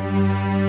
Música